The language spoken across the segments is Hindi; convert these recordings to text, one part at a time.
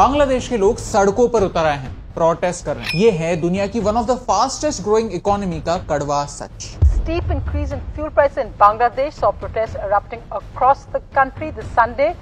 बांग्लादेश के लोग सड़कों पर उतर आए हैं प्रोटेस्ट कर रहे हैं। ये है दुनिया की one of the fastest growing economy का कड़वा सच। Steep increase in fuel price in Bangladesh saw protests erupting across the country this Sunday.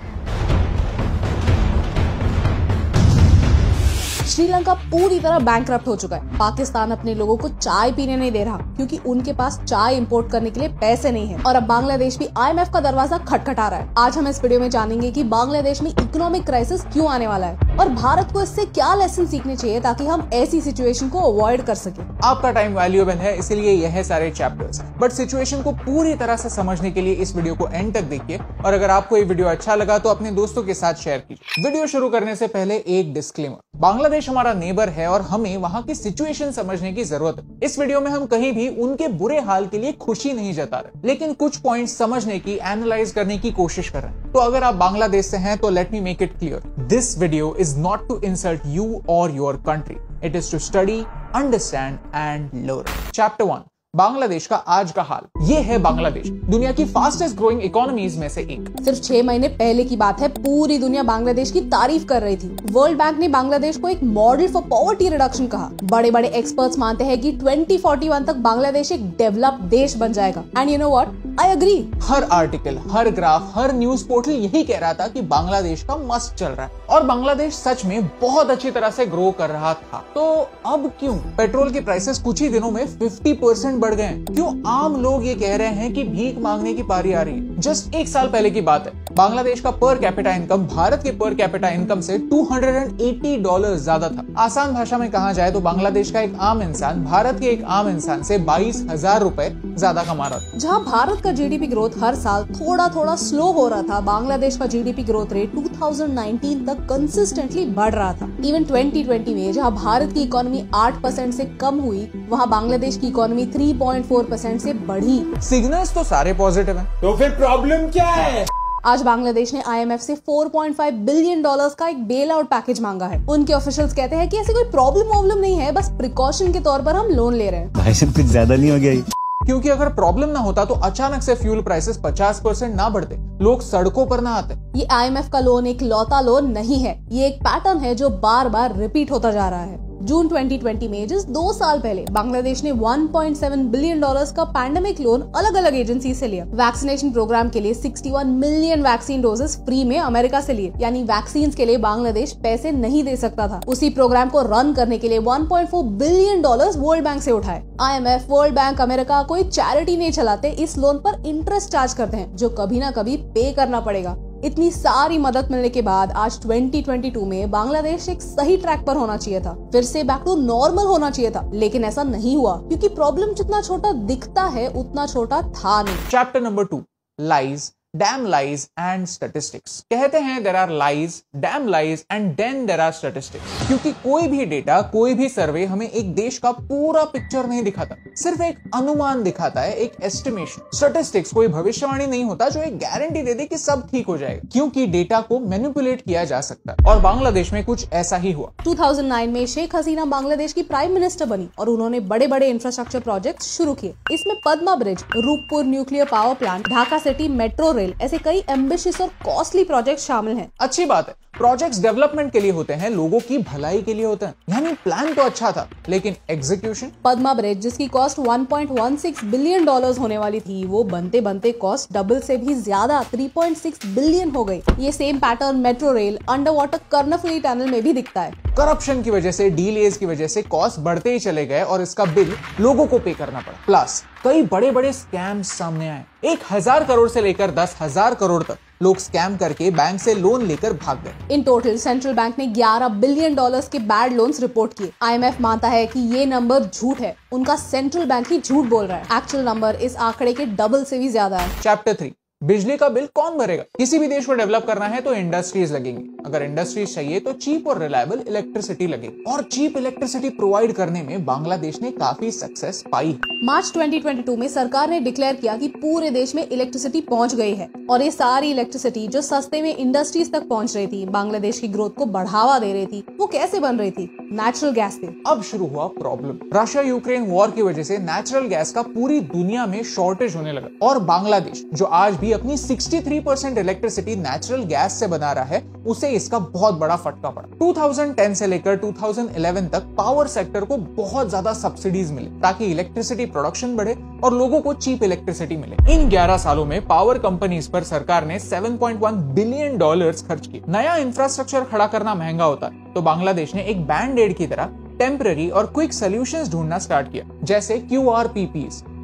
Sri Lanka पूरी तरह बैंक हो चुका है। पाकिस्तान अपने लोगों को चाय पीने नहीं दे रहा क्योंकि उनके पास चाय इंपोर्ट करने के लिए पैसे नहीं है। और अब बांग्लादेश भी आईएमएफ का दरवाज़ा खटखटा रहा है। आज हम इस वीडियो में जानेंगे कि बांग्लादेश में इकोनॉमिक क्राइसिस क्यों आने वाला है। और भारत को इससे क्या लेसन सीखने चाहिए ताकि हम ऐसी सिचुएशन को अवॉइड कर सके? आपका टाइम वैल्यूएबल है, इसीलिए यह है सारे चैप्टर्स बट सिचुएशन को पूरी तरह से समझने के लिए इस वीडियो को एंड तक देखिए और अगर आपको ये वीडियो अच्छा लगा तो अपने दोस्तों के साथ शेयर कीजिए। वीडियो शुरू करने से पहले एक डिस्क्लेमर बांग्लादेश हमारा नेबर है और हमें वहाँ की सिचुएशन समझने की ज़रूरत है। इस वीडियो में हम कहीं भी उनके बुरे हाल के लिए खुशी नहीं जता रहे, लेकिन कुछ पॉइंट समझने की एनालाइज करने की कोशिश कर रहे हैं। तो अगर आप बांग्लादेश से हैं तो let me make it clear this video is not to insult you और your country it is to study understand and learn chapter one Bangladesh का आज का हाल ये है बांग्लादेश दुनिया की फास्टेस्ट ग्रोइंग इकोनॉमीज में से एक. सिर्फ़ छह महीने पहले की बात है, पूरी दुनिया बांग्लादेश की तारीफ़ कर रही थी. वर्ल्ड बैंक ने बांग्लादेश को एक मॉडल फॉर पॉवर्टी रिडक्शन कहा. बड़े बड़े एक्सपर्ट्स मानते हैं कि 2041 तक बांग्लादेश एक डेवलप्ड देश बन जाएगा. And you know what I agree her article हर ग्राफ हर न्यूज़ पोर्टल यही कह रहा था कि बांग्लादेश का मस्त चल रहा है। और बांग्लादेश सच में बहुत अच्छी तरह से ग्रो कर रहा था। तो अब क्यों? पेट्रोल के प्राइसेस कुछ ही दिनों में 50 परसेंट बढ़ गए क्यों आम लोग ये कह रहे हैं कि भीख मांगने की पारी आ रही है? जस्ट एक साल पहले की बात है। बांग्लादेश का पर कैपिटा इनकम भारत के पर कैपिटा इनकम से 280 डॉलर ज़्यादा था। आसान भाषा में कहा जाए तो बांग्लादेश का एक आम इंसान भारत के एक आम इंसान से बाईस हज़ार रूपए ज़्यादा कमा रहा था। जहाँ भारत का जीडीपी ग्रोथ हर साल थोड़ा थोड़ा स्लो हो रहा था बांग्लादेश का जीडीपी ग्रोथ रेट 2019 तक कंसिस्टेंटली बढ़ रहा था। इवन 2020 में जहाँ भारत की इकोनॉमी 8 परसेंट ऐसी कम हुई वहाँ बांग्लादेश की इकोनॉमी 3.4 परसेंट ऐसी बढ़ी। सिग्नल्स तो सारे पॉजिटिव हैं। तो फिर प्रॉब्लम क्या है? आज बांग्लादेश ने आईएमएफ से 4.5 बिलियन डॉलर्स का एक बेल आउट पैकेज मांगा है। उनके ऑफिशियल्स कहते हैं कि ऐसी कोई प्रॉब्लम वॉब्लम नहीं है बस प्रिकॉशन के तौर पर हम लोन ले रहे हैं। भाई साहब कुछ ज़्यादा नहीं हो गया क्योंकि अगर प्रॉब्लम ना होता तो अचानक से फ्यूल प्राइसेस 50 परसेंट ना बढ़ते। लोग सड़कों पर ना आते। ये आईएमएफ का लोन एक लौता लोन नहीं है। ये एक पैटर्न है जो बार बार रिपीट होता जा रहा है। जून 2020 में, जिस दो साल पहले बांग्लादेश ने 1.7 बिलियन डॉलर्स का पैंडेमिक लोन अलग अलग एजेंसी से लिया। वैक्सीनेशन प्रोग्राम के लिए 61 मिलियन वैक्सीन डोजेस फ्री में अमेरिका से लिए। यानी वैक्सीन के लिए बांग्लादेश पैसे नहीं दे सकता था। उसी प्रोग्राम को रन करने के लिए 1.4 बिलियन डॉलर्स वर्ल्ड बैंक से उठाए। आईएमएफ वर्ल्ड बैंक अमेरिका कोई चैरिटी नहीं चलाते। इस लोन पर इंटरेस्ट चार्ज करते हैं, जो कभी ना कभी पे करना पड़ेगा। इतनी सारी मदद मिलने के बाद आज 2022 में बांग्लादेश एक सही ट्रैक पर होना चाहिए था। फिर से बैक टू नॉर्मल होना चाहिए था। लेकिन ऐसा नहीं हुआ, क्योंकि प्रॉब्लम जितना छोटा दिखता है, उतना छोटा था नहीं। Chapter number two lies damn lies and statistics कहते हैं there are lies damn lies and then there are statistics क्योंकि कोई भी डेटा कोई भी सर्वे हमें एक देश का पूरा पिक्चर नहीं दिखाता। सिर्फ़ एक अनुमान दिखाता है, एक एस्टिमेशन स्टेटिस्टिक्स कोई भविष्यवाणी नहीं होता जो एक गारंटी दे दे कि सब ठीक हो जाएगा। क्योंकि डेटा को मैनिपुलेट किया जा सकता है। और बांग्लादेश में कुछ ऐसा ही हुआ। 2009 में शेख हसीना बांग्लादेश की प्राइम मिनिस्टर बनी और उन्होंने बड़े बड़े इंफ्रास्ट्रक्चर प्रोजेक्ट शुरू किए। इसमें Padma bridge Rooppur nuclear power plant Dhaka city metro rail ऐसे कई एम्बिशियस और कॉस्टली प्रोजेक्ट शामिल हैं। अच्छी बात है। प्रोजेक्ट्स डेवलपमेंट के लिए होते हैं लोगों की भलाई के लिए होते हैं। यानी प्लान तो अच्छा था लेकिन एग्जीक्यूशन पद्मा ब्रिज जिसकी कॉस्ट 1.16 बिलियन डॉलर्स होने वाली थी वो बनते बनते कॉस्ट डबल से भी ज़्यादा 3.6 बिलियन हो गई। ये same pattern metro rail under water Karnaphuli tunnel में भी दिखता है। करप्शन की वजह से डीलेज की वजह से कॉस्ट बढ़ते ही चले गए और इसका बिल लोगों को पे करना पड़ा। प्लस कई बड़े बड़े स्कैम सामने आए। एक हज़ार करोड़ से लेकर दस हज़ार करोड़ तक। लोग स्कैम करके बैंक से लोन लेकर भाग गए। इन टोटल सेंट्रल बैंक ने 11 बिलियन डॉलर्स के बैड लोन्स रिपोर्ट किए। आईएमएफ मानता है कि ये नंबर झूठ है। उनका सेंट्रल बैंक ही झूठ बोल रहा है। एक्चुअल नंबर इस आंकड़े के डबल से भी ज़्यादा है। चैप्टर थ्री बिजली का बिल कौन भरेगा? किसी भी देश को डेवलप करना है तो इंडस्ट्रीज़ लगेंगी। अगर इंडस्ट्रीज़ चाहिए तो चीप और रिलायबल इलेक्ट्रिसिटी लगेगी और चीप इलेक्ट्रिसिटी प्रोवाइड करने में बांग्लादेश ने काफ़ी सक्सेस पाई मार्च 2022 में सरकार ने डिक्लेयर किया कि पूरे देश में इलेक्ट्रिसिटी पहुँच गई है। और ये सारी इलेक्ट्रिसिटी जो सस्ते में इंडस्ट्रीज़ तक पहुँच रही थी बांग्लादेश की ग्रोथ को बढ़ावा दे रही थी वो कैसे बन रही थी? नेचुरल गैस से अब शुरू हुआ प्रॉब्लम रशिया यूक्रेन वॉर की वजह से नेचुरल गैस का पूरी दुनिया में शॉर्टेज होने लगा। और बांग्लादेश जो आज भी अपनी 63% इलेक्ट्रिसिटी नेचुरल गैस से बना रहा है, उसे इसका बहुत बड़ा फटका पड़ा। 2010 से लेकर 2011 तक पावर सेक्टर को बहुत ज़्यादा सब्सिडीज मिले, ताकि इलेक्ट्रिसिटी प्रोडक्शन बढ़े और लोगों को चीप इलेक्ट्रिसिटी मिले। इन 11 सालों में पावर कंपनीज़ पर सरकार ने 7.1 बिलियन डॉलर्स खर्च किए। नया इंफ्रास्ट्रक्चर खड़ा करना महँगा होता है तो बांग्लादेश ने एक बैंड एड की तरह टेम्पररी और क्विक सोल्यूशंस ढूंढना स्टार्ट किया, जैसे Q R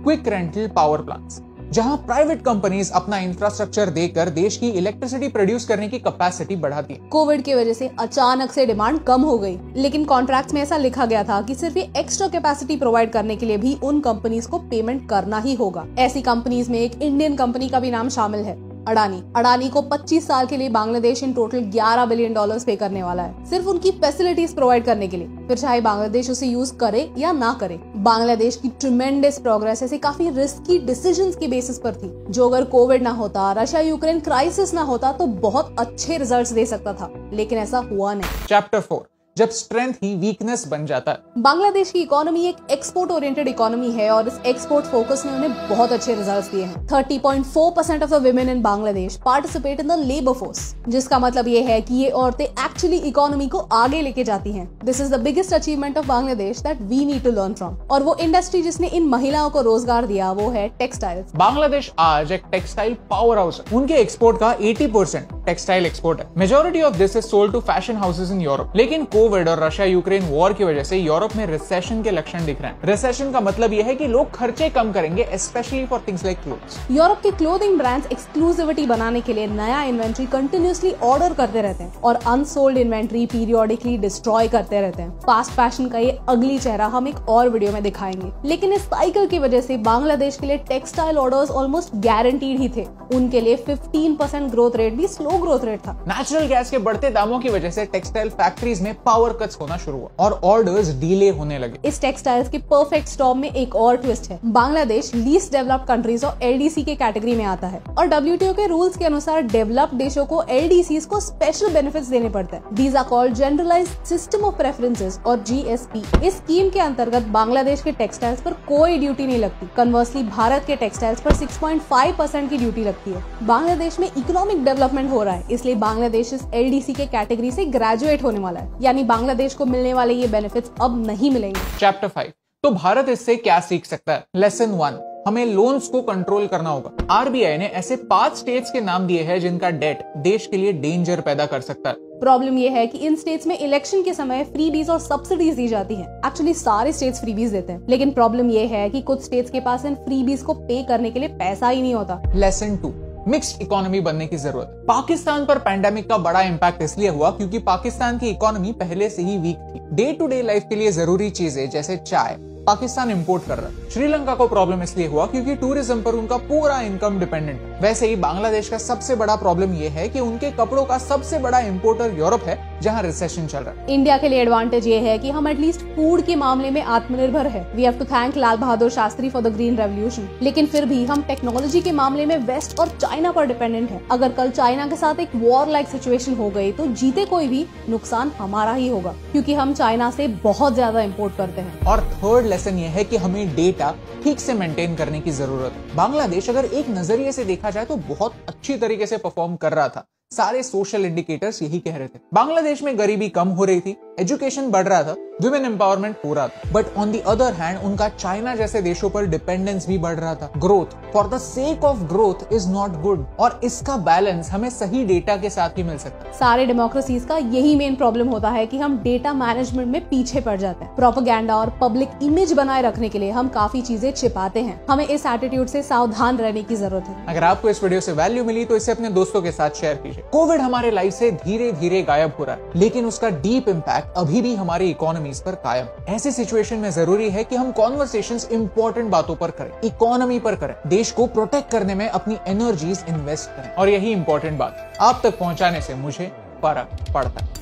quick rental power plants जहाँ प्राइवेट कंपनीज़ अपना इंफ्रास्ट्रक्चर देकर देश की इलेक्ट्रिसिटी प्रोड्यूस करने की कैपेसिटी बढ़ाती है। कोविड की वजह से अचानक से डिमांड कम हो गई। लेकिन कॉन्ट्रैक्ट में ऐसा लिखा गया था कि सिर्फ़ ये एक्स्ट्रा कैपेसिटी प्रोवाइड करने के लिए भी उन कंपनीज़ को पेमेंट करना ही होगा। ऐसी कंपनीज़ में एक इंडियन कंपनी का भी नाम शामिल है। अडानी। अडानी को 25 साल के लिए Bangladesh in total 11 billion dollars pay करने वाला है। सिर्फ़ उनकी फैसिलिटीज़ प्रोवाइड करने के लिए। फिर चाहे बांग्लादेश उसे यूज़ करे या ना करे, बांग्लादेश की ट्रिमेंडस प्रोग्रेस ऐसे काफ़ी रिस्की डिसीज़न के बेसिस पर थी। जो अगर कोविड ना होता रशिया यूक्रेन क्राइसिस ना होता तो बहुत अच्छे रिज़ल्ट दे सकता था। लेकिन ऐसा हुआ नहीं। चैप्टर फोर जब स्ट्रेंथ ही वीकनेस बन जाता है। बांग्लादेश की इकोनॉमी एक एक्सपोर्ट ओरिएंटेड इकोनॉमी है और इस एक्सपोर्ट फोकस ने उन्हें बहुत अच्छे रिजल्ट्स दिए हैं। 30.4 percent of the women in Bangladesh participate in the labour force जिसका मतलब ये है कि ये औरतें एक्चुअली इकोनॉमी को आगे लेके जाती हैं। This is the biggest achievement of Bangladesh that we need to learn from और वो इंडस्ट्री जिसने इन महिलाओं को रोज़गार दिया वो है टेक्सटाइल बांग्लादेश आज एक टेक्सटाइल पावर हाउस है। उनके एक्सपोर्ट का एटी परसेंट टेक्सटाइल एक्सपोर्ट है. Majority of this is sold to fashion houses in Europe लेकिन कोविड और रशिया यूक्रेन वॉर की वजह से यूरोप में रिसेशन के लक्षण दिख रहे हैं. रिसेशन का मतलब यह है कि लोग खर्चे कम करेंगे specially for things like clothes Europe के क्लोथिंग ब्रांड्स एक्सक्लूसिविटी बनाने के लिए नया इन्वेंट्री कंटिन्यूसली ऑर्डर करते रहते हैं और अनसोल्ड इन्वेंट्री पीरियोडिकली डिस्ट्रॉय करते रहते हैं. फास्ट फ़ैशन का ये अगली चेहरा हम एक और वीडियो में दिखाएँगे. लेकिन इस साइकिल की वजह से बांग्लादेश के लिए टेक्सटाइल ऑर्डर्स ऑलमोस्ट गारंटीड ही थे. उनके लिए 15 परसेंट ग्रोथ रेट भी स्लो ग्रोथ रेट था। नेचुरल गैस के बढ़ते दामों की वजह से टेक्सटाइल फैक्ट्रीज में पावर कट्स होना शुरू हुआ और ऑर्डर्स डिले होने लगे। इस टेक्सटाइल्स के परफेक्ट स्टॉप में एक और ट्विस्ट है। बांग्लादेश लीस्ट डेवलप्ड कंट्रीज़ और एलडीसी के कैटेगरी में आता है। और डब्ल्यूटीओ के रूल्स के अनुसार डेवलप्ड देशों को एलडीसी को स्पेशल बेनिफिट देने पड़ते हैं। These are called generalised system of preferences और जीएसपी इस स्कीम के अंतर्गत बांग्लादेश के टेक्सटाइल्स पर कोई ड्यूटी नहीं लगती। कन्वर्सली भारत के टेक्सटाइल्स पर 6.5 परसेंट की ड्यूटी लगती है। बांग्लादेश में इकोनॉमिक डेवलपमेंट हो रहा है। इसलिए बांग्लादेश इस एलडीसी के कैटेगरी से ग्रेजुएट होने वाला है। यानी बांग्लादेश को मिलने वाले ये बेनिफिट्स अब नहीं मिलेंगे। चैप्टर फाइव तो भारत इससे क्या सीख सकता है? लेसन वन हमें लोन्स को कंट्रोल करना होगा। आरबीआई ने ऐसे पाँच स्टेट्स के नाम दिए हैं जिनका डेट देश के लिए डेंजर पैदा कर सकता है। प्रॉब्लम ये है कि इन स्टेट्स में इलेक्शन के समय फ्रीबीज और सब्सिडीज दी जाती हैं। एक्चुअली सारे स्टेट्स फ्रीबीज देते हैं। लेकिन प्रॉब्लम ये है कि कुछ स्टेट्स के पास इन फ्रीबीज को पे करने के लिए पैसा ही नहीं होता। लेसन टू मिक्स्ड इकोनॉमी बनने की ज़रूरत पाकिस्तान पर पैंडेमिक का बड़ा इम्पैक्ट इसलिए हुआ क्योंकि पाकिस्तान की इकोनॉमी पहले से ही वीक थी। डे टू डे लाइफ के लिए ज़रूरी चीज़ें जैसे चाय पाकिस्तान इंपोर्ट कर रहा है। श्रीलंका को प्रॉब्लम इसलिए हुआ क्योंकि टूरिज़्म पर उनका पूरा इनकम डिपेंडेंट वैसे ही बांग्लादेश का सबसे बड़ा प्रॉब्लम यह है कि उनके कपड़ों का सबसे बड़ा इंपोर्टर यूरोप है। जहाँ रिसेशन चल रहा है। इंडिया के लिए एडवांटेज ये है कि हम एटलीस्ट फ़ूड के मामले में आत्मनिर्भर है। We have to thank Lal Bahadur Shastri for the green revolution लेकिन फिर भी हम टेक्नोलॉजी के मामले में वेस्ट और चाइना पर डिपेंडेंट है। अगर कल चाइना के साथ एक वॉर लाइक सिचुएशन हो गई तो जीते कोई भी नुकसान हमारा ही होगा। क्योंकि हम चाइना से बहुत ज़्यादा इम्पोर्ट करते हैं। और थर्ड लेसन ये है कि हमें डेटा ठीक से मेंटेन करने की ज़रूरत है। बांग्लादेश अगर एक नज़रिए से देखा जाए तो बहुत अच्छी तरीके से परफॉर्म कर रहा था। सारे सोशल इंडिकेटर्स यही कह रहे थे। बांग्लादेश में गरीबी कम हो रही थी एजुकेशन बढ़ रहा था वुमेन एम्पावरमेंट हो रहा था। But on the other hand उनका चाइना जैसे देशों पर डिपेंडेंस भी बढ़ रहा था। Growth for the sake of growth is not good और इसका बैलेंस हमें सही डेटा के साथ ही मिल सकता है। सारे डेमोक्रेसीज का यही मेन प्रॉब्लम होता है कि हम डेटा मैनेजमेंट में पीछे पड़ जाते हैं। प्रोपोगेंडा और पब्लिक इमेज बनाए रखने के लिए हम काफ़ी चीज़ें छिपाते हैं। हमें इस एटीट्यूड से सावधान रहने की ज़रूरत है। अगर आपको इस वीडियो से वैल्यू मिली तो इसे अपने दोस्तों के साथ शेयर कीजिए। कोविड हमारे लाइफ से धीरे धीरे गायब हो रहा है, लेकिन उसका डीप इम्पैक्ट अभी भी हमारे इकोनॉमीज पर कायम ऐसी सिचुएशन में ज़रूरी है कि हम कॉन्वर्सेशन इंपॉर्टेंट बातों पर करें इकोनॉमी पर करें, देश को प्रोटेक्ट करने में अपनी एनर्जीज इन्वेस्ट करें। और यही इंपॉर्टेंट बात, आप तक पहुँचाने से मुझे फ़र्क पड़ता है।